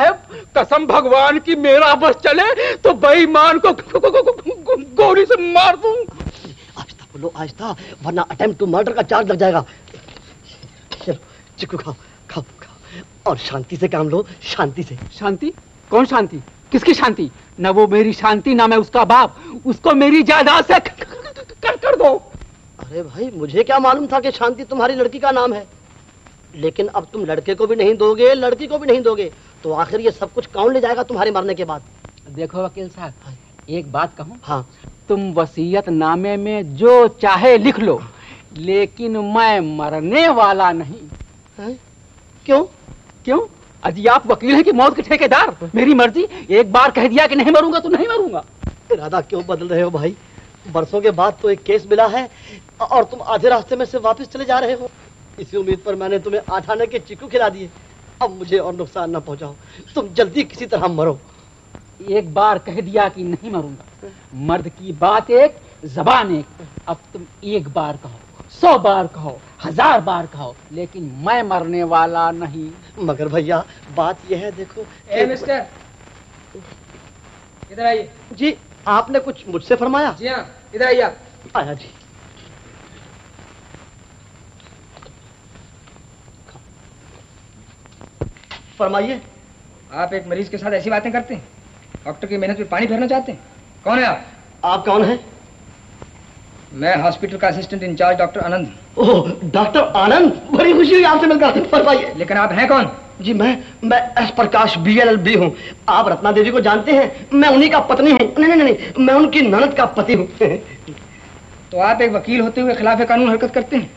साहब कसम भगवान की मेरा बस चले तो बेईमान को गोली से मार दूँ। आहिस्ता बोलो आहिस्ता वरना अटेम्प्ट टू मर्डर का चार्ज लग जाएगा। चलो चिक्कू खाओ खाओ खाओ। और शांति से काम लो शांति से। शांति? कौन शांति? किसकी शांति? ना वो मेरी शांति ना मैं उसका बाप। उसको मेरी जायदाद से कर कर दो। अरे भाई मुझे क्या मालूम था कि शांति तुम्हारी लड़की का नाम है? लेकिन अब तुम लड़के को भी नहीं दोगे लड़की को भी नहीं दोगे तो आखिर ये सब कुछ कौन ले जाएगा तुम्हारे मरने के बाद? देखो वकील साहब एक बात कहूँ? हाँ। तुम वसीयत नामे में जो चाहे लिख लो लेकिन मैं मरने वाला नहीं। है? क्यों? क्यों? अजी आप वकील हैं कि मौत के ठेकेदार? मेरी मर्ज़ी एक बार कह दिया कि नहीं मरूँगा तो नहीं मरूँगा। इरादा क्यों बदल रहे हो भाई? बरसों के बाद तो एक केस मिला है और तुम आधे रास्ते में से वापस चले जा रहे हो। इसी उम्मीद पर मैंने तुम्हें आठ आने के चिकू खिला दिए। अब मुझे और नुकसान न पहुंचाओ। तुम जल्दी किसी तरह मरो। एक बार कह दिया कि नहीं मरूँगा। मर्द की बात एक जबान एक। अब तुम एक बार कहो सौ बार कहो हज़ार बार कहो लेकिन मैं मरने वाला नहीं। मगर भैया बात यह है देखो ए मिस्टर। इधर आइए। जी आपने कुछ मुझसे फरमाया? जी हाँ इधर आइए आया जी। फरमाइए। आप एक मरीज़ के साथ ऐसी बातें करते हैं डॉक्टर की मेहनत में पानी फेरना चाहते हैं। कौन है आप? आप कौन हैं? मैं हॉस्पिटल का assistant incharge doctor Anand. Oh doctor Anand बड़ी खुशी हुई आपसे मिलकर फरमाइए। लेकिन आप हैं कौन? जी मैं मैं S Prakash B L L B हूँ। आप रत्ना देवी को जानते हैं मैं उन्हीं का पत्नी हूँ। नहीं नहीं नहीं मैं उनकी ननद का पति हूँ। तो आप एक वकील होते हुए खिलाफ कानून हरकत करते हैं?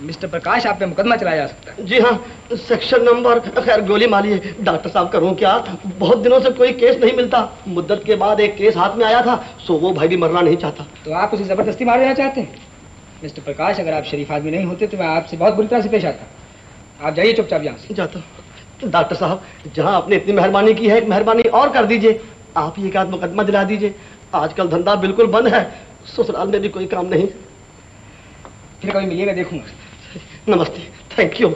मिस्टर प्रकाश आप पे मुकदमा चलाया जा सकता है। जी हाँ सेक्शन नंबर खैर गोली मारिए डॉक्टर साहब करूँ क्या बहुत दिनों से कोई केस नहीं मिलता। मुद्दत के बाद एक केस हाथ में आया था सो वो भाई भी मरना नहीं चाहता। तो आप उसे ज़बरदस्ती मार देना चाहते हैं? मिस्टर प्रकाश अगर आप शरीफ आदमी नहीं होते तो मैं आपसे बहुत बुरी तरह से पेश आता। आप जाइए चुपचाप यहाँ से। जाता। डॉक्टर साहब जहाँ आपने इतनी मेहरबानी की है एक मेहरबानी और कर दीजिए। आप ही एक आध मुकदमा दिला दीजिए। आजकल धंधा बिल्कुल बंद है। ससुराल में भी कोई काम नहीं। फिर कभी मिलिएगा देखूँगा। नमस्ते थैंक यू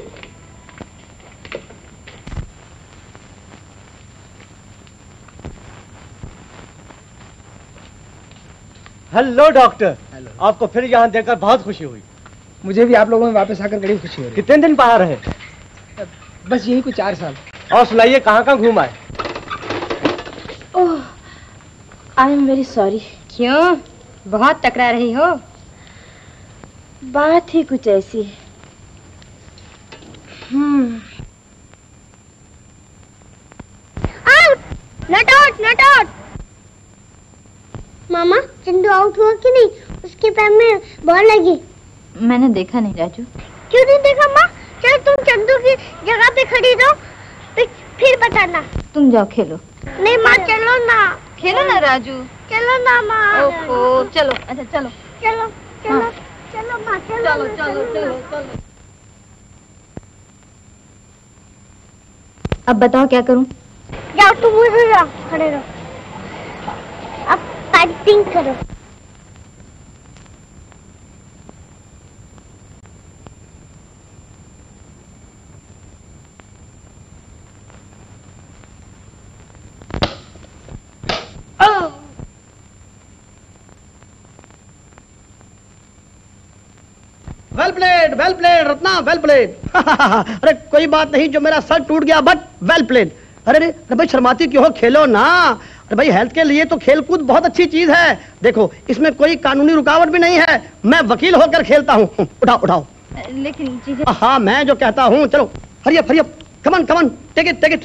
हेलो डॉक्टर आपको फिर यहाँ देखकर बहुत खुशी हुई। मुझे भी आप लोगों में वापस आकर बड़ी खुशी हो रही कितने दिन बाहर रहे? है बस यही कुछ चार साल। और सुनाइए कहाँ कहाँ घूम आए? Oh I am very sorry क्यों? बहुत टकरा रही हो। बात ही कुछ ऐसी है। नट आउट नट आउट मामा चंदू आउट हुआ कि नहीं? उसके पैर में बॉल लगी। मैंने देखा नहीं राजू। क्यों नहीं देखा माँ? चल तुम चंदू की जगह पे खड़ी रहो फिर, बताना। तुम जाओ खेलो। नहीं माँ चलो ना। खेलो ना राजू। चलो ना माँ। ओहो चलो अच्छा चलो। चलो चलो हाँ। चलो माँ चलो चलो। चलो चलो। अब बताओ क्या करूँ? जाओ तुम खड़े रहो। अब करो। Well played well played Ratna well played अरे कोई बात नहीं जो मेरा सर टूट गया बट वेल प्लेड अरे अरे अरे भाई शर्माती क्यों हो? खेलो ना। अरे भाई हेल्थ के लिए तो खेल कूद बहुत अच्छी चीज़ है। देखो इसमें कोई कानूनी रुकावट भी नहीं है। मैं वकील होकर खेलता हूँ। उठाओ उठाओ। लेकिन हाँ मैं जो कहता हूँ चलो hurry up hurry up. Come on come on take it take it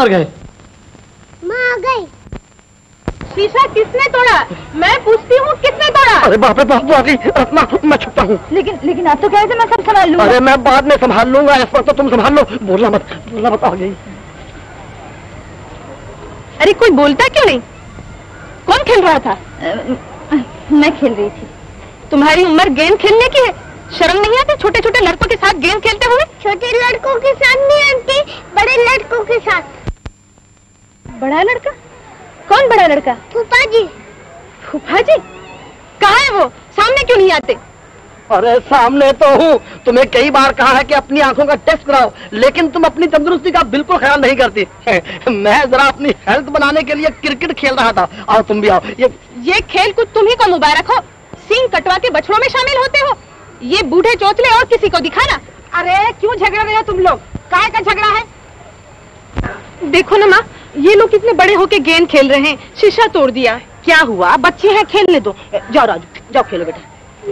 मर गए? माँ आ गई। शीशा किसने तोड़ा? मैं पूछती हूँ किसने तोड़ा? अरे बाप रे बाप वो आ गई रत्ना मैं छुपता हूँ। लेकिन लेकिन आप तो कह रहे थे मैं सब संभाल लूँगा? अरे मैं बाद में संभाल लूँगा इस वक्त तो तुम संभाल लो। बोलना मत बोलना मत आ गई अरे कोई बोलता क्यों नहीं? कौन खेल रहा था? मैं खेल रही थी। तुम्हारी उम्र गेंद खेलने की है? शर्म नहीं आती? छोटे छोटे लड़कों के साथ गेंद खेलते हुए? छोटे लड़कों के साथ नहीं आंटी बड़े लड़कों के साथ बड़ा लड़का? कौन बड़ा लड़का? फूफा जी फूफा जी कहा है वो? सामने क्यों नहीं आते? अरे सामने तो हूँ। तुम्हें कई बार कहा है कि अपनी आँखों का टेस्ट कराओ लेकिन तुम अपनी तंदुरुस्ती का बिल्कुल ख्याल नहीं करती। मैं जरा अपनी हेल्थ बनाने के लिए क्रिकेट खेल रहा था। आओ तुम भी आओ। ये ये खेल कुछ तुम्ही को मुबारक हो। सिंह कटवा के बछड़ों में शामिल होते हो। ये बूढ़े चोचले और किसी को दिखाना। अरे क्यों झगड़ रहे हो तुम लोग? काय का झगड़ा है? देखो ना माँ ये लोग कितने बड़े होके गेंद खेल रहे हैं शीशा तोड़ दिया क्या हुआ? बच्चे हैं खेलने दो। जाओ राजू जाओ खेलो बेटा।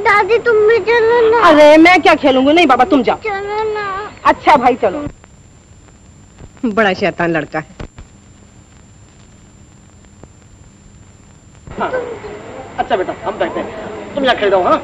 दादी तुम भी चलो ना। अरे मैं क्या खेलूँगी? नहीं बाबा तुम जाओ। चलो ना। अच्छा भाई चलो। बड़ा शैतान लड़का है। अच्छा बेटा हम बैठते हैं। तुम यहाँ खेल रहो हाँ